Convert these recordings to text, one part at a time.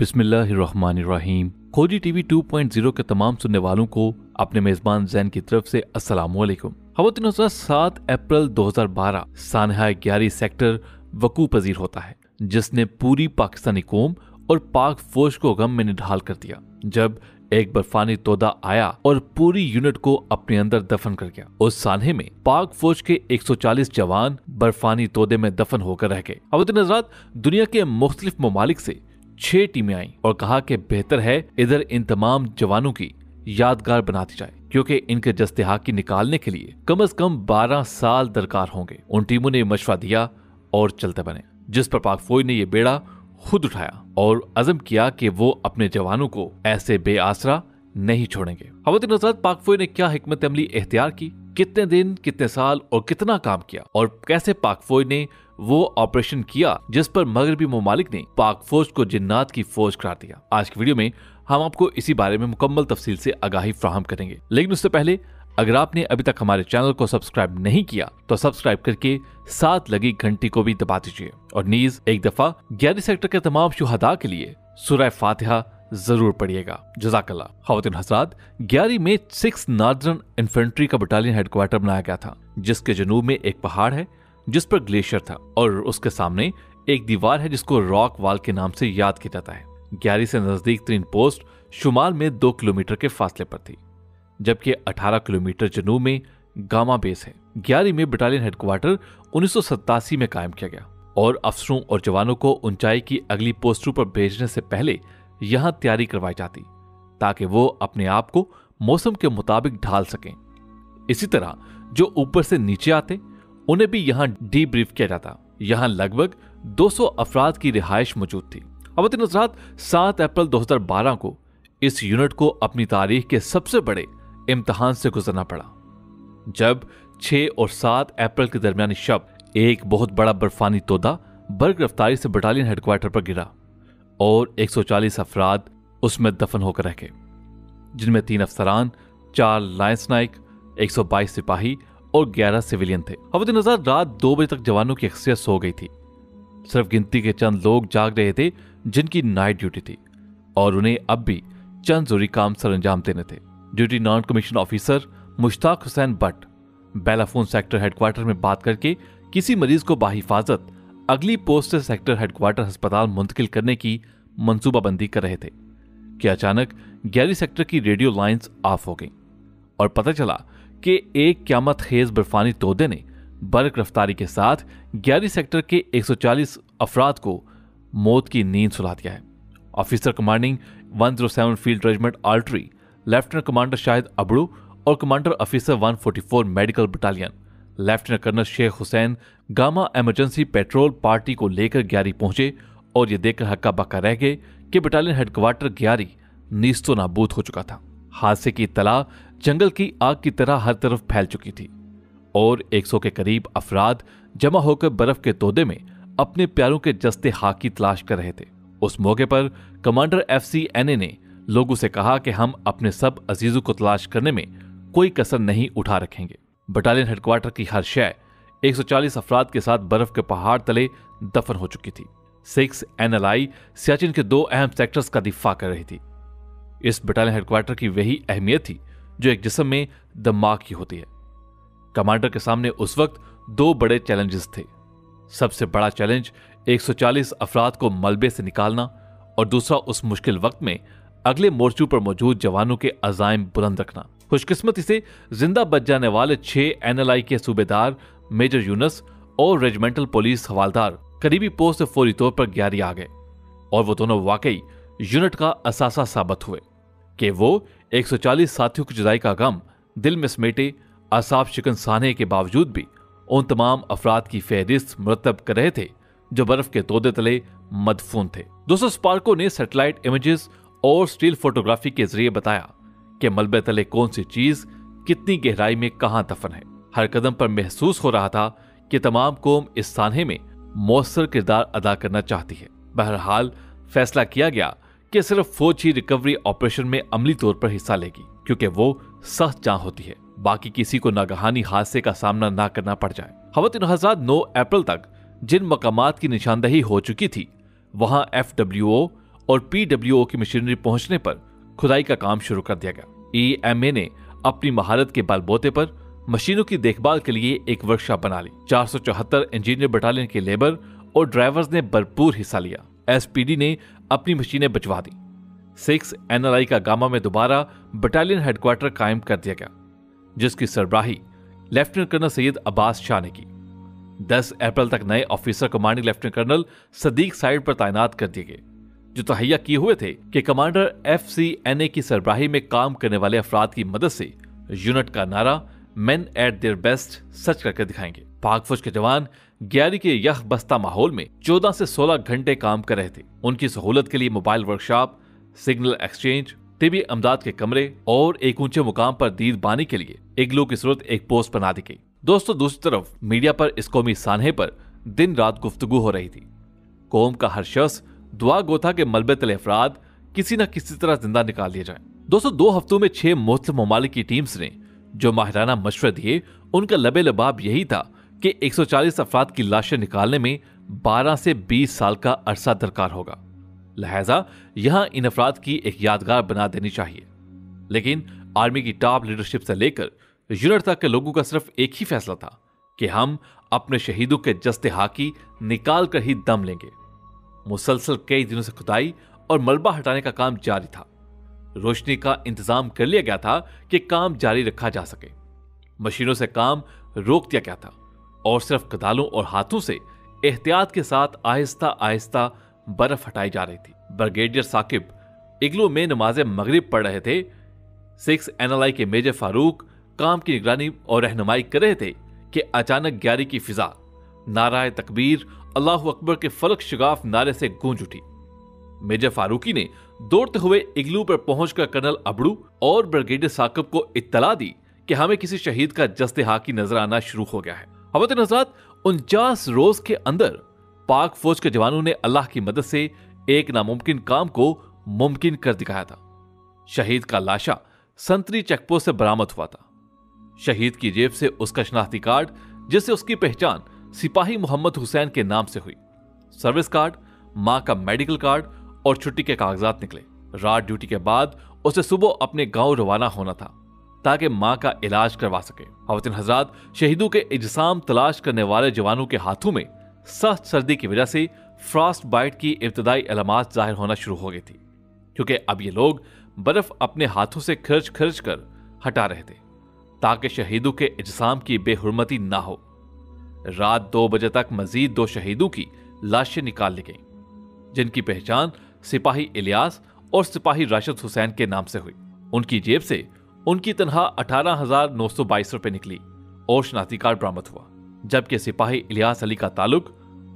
बिस्मिल्लाहिर्रहमानिर्रहीम। खोजी टीवी 2.0 के तमाम सुनने वालों को अपने मेजबान जैन की तरफ़ से अस्सलाम वालेकुम खवतिन सात अप्रैल 2012 सानहा ग्यारह सेक्टर वकू पजीर होता है, जिसने पूरी पाकिस्तानी कौम और पाक फौज को गम में निढाल कर दिया, जब एक बर्फानी तोदा आया और पूरी यूनिट को अपने अंदर दफन कर गया। उस सानहे में पाक फौज के 140 जवान बर्फानी तोदे में दफन होकर रह गए। नजरात दुनिया के मुख्तलिफ़ ममालिक से छह टीमें आई और कहा कि बेहतर है इधर इन तमाम जवानों की यादगार बना दी जाए, क्योंकि इनके जस्तेहाकी निकालने के लिए कम अज कम 12 साल दरकार होंगे। उन टीमों ने मशवरा दिया और चलते बने, जिस पर पाक फौज ने यह बेड़ा खुद उठाया और अजम किया कि वो अपने जवानों को ऐसे बेआसरा नहीं छोड़ेंगे। पाक फौज ने क्या हिकमत अमली एहतियार की? कितने दिन, कितने साल और कितना काम किया? और कैसे पाक फौज ने वो ऑपरेशन किया, जिस पर मगरबी ममालिक ने पाक फौज को जिन्नात की फौज करार दिया। आज की वीडियो में हम आपको इसी बारे में मुकम्मल तफसील से आगाही फ्राहम करेंगे। लेकिन उससे पहले, अगर आपने अभी तक हमारे चैनल को सब्सक्राइब नहीं किया तो सब्सक्राइब करके साथ लगी घंटी को भी दबा दीजिए। और नीज, एक दफ़ा ग्यारह सेक्टर के तमाम शुहदा के लिए सुरह फातिहा ज़रूर पढ़िएगा। जजाकल्ला खातिन हजरात ग्यारह में सिक्स नार्दर्न इन्फेंट्री का बटालियन हेडक्वार्टर बनाया गया था, जिसके जनूब में एक पहाड़ है जिस पर ग्लेशियर था और उसके सामने एक दीवार है जिसको रॉक वाल के नाम से याद किया जाता है। ग्यारह से नज़दीक तीन पोस्ट शुमाल में दो किलोमीटर के फासले पर थी, जबकि 18 किलोमीटर जनूब में गामा बेस है। ग्यारह में बटालियन हेडक्वार्टर उन्नीस सौ सतासी में कायम किया गया और अफसरों और जवानों को ऊंचाई की अगली पोस्टों पर भेजने से पहले यहाँ तैयारी करवाई जाती, ताकि वो अपने आप को मौसम के मुताबिक ढाल सकें। इसी तरह जो ऊपर से नीचे आते उन्हें भी यहाँ डीब्रीफ किया जाता। यहाँ लगभग 200 अफराद की रिहाइश मौजूद थी। अवत नजरात सात अप्रैल 2012 को इस यूनिट को अपनी तारीख के सबसे बड़े इम्तहान से गुजरना पड़ा, जब 6 और 7 अप्रैल के दरमियान शब एक बहुत बड़ा बर्फानी तोदा बर्ग रफ्तारी से बटालियन हेडक्वार्टर पर गिरा और 140 अफराद उसमें दफन होकर रह गए, जिनमें तीन अफसरान, चार लायंस नाइक 122 सिपाही और 11 सिविलियन थे। अवध नज़र रात दो बजे तक जवानों की अक्सरियत सो गई थी। सिर्फ़ गिनती के चंद लोग जाग रहे थे, जिनकी नाइट ड्यूटी थी, और उन्हें अब भी चंद ज़रूरी काम सर अंजाम देने थे। Duty non commission officer Mushtaq Hussain Bhatt, Bilafond sector headquarter में बात करके किसी मरीज़ को बाहिफाजत अगली पोस्ट सेक्टर हेडक्वार्टर अस्पताल मुंतकिल करने की मंसूबाबंदी कर रहे थे, कि अचानक ग्यारह सेक्टर की रेडियो लाइंस ऑफ़ हो गईं, और पता चला कि एक क्यामत खेज बर्फानी तोदे ने बर्क रफ्तारी के साथ ग्यारह सेक्टर के 140 अफराद को मौत की नींद सुला दिया है। ऑफिसर कमांडिंग 107 फ़ील्ड रेजिमेंट आल्ट्री लेफ्टिनेंट कमांडर शाहिद अबड़ू और commander officer 144 medical battalion, lieutenant colonel Sheikh Hussain gamma emergency patrol party को लेकर ग्यारी पहुँचे और ये देखकर हक्का बक्का रह गए कि बटालियन हेडक्वार्टर ग्यारी नीस्तो नाबूद हो चुका था। हादसे की तला जंगल की आग की तरह हर तरफ़ फैल चुकी थी और 100 के करीब अफराद जमा होकर बर्फ़ के तोदे में अपने प्यारों के जस्ते हा की तलाश कर रहे थे। उस मौके पर commander F C N A ने लोगों से कहा कि हम अपने सब अजीजों को तलाश करने में कोई कसर नहीं उठा रखेंगे। बटालियन हेडक्वार्टर की हर शय 140 अफराद के साथ बर्फ़ के पहाड़ तले दफन हो चुकी थी। सिक्स एनएलआई सियाचिन के दो अहम सेक्टर्स का दिफा कर रही थी। इस बटालियन हेडक्वार्टर की वही अहमियत थी, जो एक जिसम में दिमाग की होती है। कमांडर के सामने उस वक्त दो बड़े चैलेंजेस थे। सबसे बड़ा चैलेंज 140 अफराद को मलबे से निकालना और दूसरा उस मुश्किल वक्त में अगले मोर्चू पर मौजूद जवानों के अजायम बुलंद रखना। खुशकिस्मती से ज़िंदा बच जाने वाले छह एनएलआई के सूबेदार, मेजर यूनस और रेजिमेंटल पुलिस हवालदार करीबी पोस्ट से फौरी तौर पर ग्यारी आ गए और वो दोनों वाकई यूनिट का असासा साबित हुए। कि वो 140 साथियों की जुदाई का गम, दिल में समेटे असाब शिकन साने के बावजूद भी उन तमाम अफराद की फहरिस्त मुरतब कर रहे थे, जो बर्फ़ के तोदे तले मदफून थे। दोस्तों, स्पार्को ने सैटेलाइट इमेजेस और स्टील फोटोग्राफी के ज़रिए बताया कि मलबे तले कौन सी चीज़ कितनी गहराई में कहाँ दफन है। हर कदम पर महसूस हो रहा था कि तमाम कौम इस सानहे में मौसर किरदार अदा करना चाहती है। बहरहाल, फैसला किया गया कि सिर्फ़ फौज ही रिकवरी ऑपरेशन में अमली तौर पर हिस्सा लेगी, क्योंकि वो सख्त जान होती है। बाकी किसी को नागहानी हादसे का सामना ना करना पड़ जाए। हवत हज़ार नौ अप्रैल तक जिन मकाम की निशानदही हो चुकी थी, वहाँ एफ़ और पीडब्ल्यूओ की मशीनरी पहुँचने पर खुदाई का काम शुरू कर दिया गया। ईएमए ने अपनी महारत के बलबोते पर मशीनों की देखभाल के लिए एक वर्कशॉप बना ली। चार इंजीनियर बटालियन के लेबर और ड्राइवर्स ने भरपूर हिस्सा लिया। एसपीडी ने अपनी मशीनें बचवा दी। सिक्स एनएलआई का गामा में दोबारा बटालियन हेडक्वार्टर कायम कर दिया गया, जिसकी सरबराही लेफ्टिनेंट कर्नल सैयद अब्बास शाह ने की। 10 अप्रैल तक नए officer commanding lieutenant colonel Sadiq side पर तैनात कर दिए गए, जो तहैया किए हुए थे कि commander F C N A की सरबराही में काम करने वाले अफराद की मदद से यूनिट का नारा मैन एट देयर बेस्ट सच करके दिखाएँगे। पाक फौज के जवान ग्यारह के यह बस्ता माहौल में 14 से 16 घंटे काम कर रहे थे। उनकी सहूलत के लिए मोबाइल वर्कशॉप, सिग्नल एक्सचेंज तिबी अमदाद के कमरे और एक ऊँचे मुकाम पर दीद बानी के लिए इग्लू की सूरत एक पोस्ट बना दी गई। दोस्तों, दूसरी तरफ़ मीडिया पर इस कौमी सानहे पर दिन रात गुफ्तगु हो रही थी। कौम का हर शख्स दुआ गोथा के मलबे तले अफराद किसी न किसी तरह ज़िंदा निकाल दिया जाए। दोस्तों, दो हफ्तों में छह मुख्तलिफ़ ममालिक की टीम्स ने जो माहिराना मशवरे दिए, उनका लबे लबाब यही था कि 140 अफराद की लाशें निकालने में 12 से 20 साल का अरसा दरकार होगा। लिहाजा यहाँ इन अफराद की एक यादगार बना देनी चाहिए। लेकिन आर्मी की टॉप लीडरशिप से लेकर यूनिट तक के लोगों का सिर्फ़ एक ही फैसला था कि हम अपने शहीदों के जस्ते हाकी निकाल कर ही दम लेंगे। मुसलसल कई दिनों से खुदाई और मलबा हटाने का काम जारी था। रोशनी का इंतज़ाम कर लिया गया था कि काम जारी रखा जा सके। मशीनों से काम रोक दिया गया था। और सिर्फ़ कदालों और हाथों से एहतियात के साथ आहिस्ता आहिस्ता बर्फ़ हटाई जा रही थी। ब्रिगेडियर साकिब इग्लू में नमाज़ मगरिब पढ़ रहे थे। सिक्स एनएलआई के मेजर फारूक काम की निगरानी और रहनुमाई कर रहे थे कि अचानक ग्यारह की फिजा, नाराय तकबीर, अल्लाह अकबर के फलक शगाफ नारे से गूंज उठी। मेजर फारूकी ने दौड़ते हुए इग्लू पर पहुंचकर कर्नल अबड़ू और ब्रिगेडियर साकब को इत्तला दी कि हमें किसी शहीद का जस्ते हाकी नज़र आना शुरू हो गया है। हवत नजरात, उनचास रोज के अंदर पाक फौज के जवानों ने अल्लाह की मदद से एक नामुमकिन काम को मुमकिन कर दिखाया था। शहीद का लाशा संतरी चेकपोस्ट से बरामद हुआ था। शहीद की जेब से उसका शनाख्ती कार्ड, जिससे उसकी पहचान सिपाही मोहम्मद हुसैन के नाम से हुई। सर्विस कार्ड, माँ का मेडिकल कार्ड और छुट्टी के कागजात निकले। रात ड्यूटी के बाद उसे सुबह अपने गाँव रवाना होना था। ताकि माँ का इलाज करवा सके। अवतिन हजरात, शहीदों के इजसाम तलाश करने वाले जवानों के हाथों में सख्त सर्दी की वजह से फ्रॉस्ट बाइट की इब्तदाई अलामत ज़ाहिर होना शुरू हो गई थी, क्योंकि अब ये लोग बर्फ़ अपने हाथों से खर्च खर्च कर हटा रहे थे, ताकि शहीदों के इजसाम की बेहरमती ना हो। रात दो बजे तक मजीद दो शहीदों की लाशें निकाल ली गईं, जिनकी पहचान सिपाही इलियास और सिपाही राशिद हुसैन के नाम से हुई। उनकी जेब से उनकी तनहा अठारह हज़ार नौ सौ बाईस रुपए निकली और शनाती कार्ड बरामद हुआ, जबकि सिपाही इलियास अली का ताल्लुक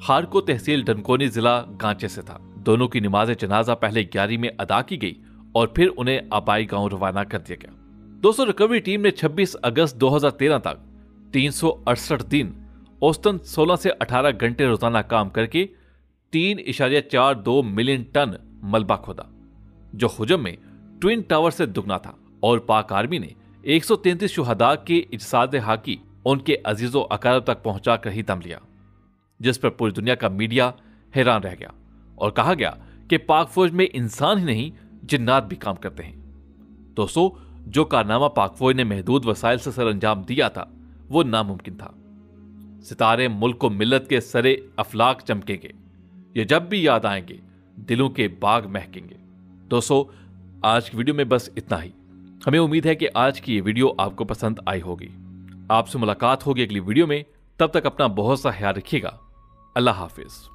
हारको तहसील डनकोनी जिला गांचे से था। दोनों की नमाज़ जनाजा पहले ग्यारह में अदा की गई और फिर उन्हें आबाई गाँव रवाना कर दिया गया। दोस्तों, रिकवरी टीम ने 26 अगस्त 2013 तक तीन सौ अड़सठ दिन औसतन 16 से 18 घंटे रोज़ाना काम करके तीन इशारिया चार दो मिलियन टन मलबा खोदा, जो हुजम में ट्विन टावर से दुगना था। और पाक आर्मी ने 133 शुहदा के इजसाद हाकी उनके अजीजों अकारब तक पहुँचा कर ही दम लिया, जिस पर पूरी दुनिया का मीडिया हैरान रह गया और कहा गया कि पाक फौज में इंसान ही नहीं, जिन्नात भी काम करते हैं। दोस्तों, जो कारनामा पाक फौज ने महदूद वसाइल से सर अंजाम दिया था, वो नामुमकिन था। सितारे मुल्क को मिलत के सरे अफलाक चमकेंगे, ये जब भी याद आएँगे, दिलों के बाग महकेंगे। दोस्तों, आज की वीडियो में बस इतना ही। हमें उम्मीद है कि आज की ये वीडियो आपको पसंद आई होगी। आपसे मुलाकात होगी अगली वीडियो में। तब तक अपना बहुत सा ख्याल रखिएगा। अल्लाह हाफिज़।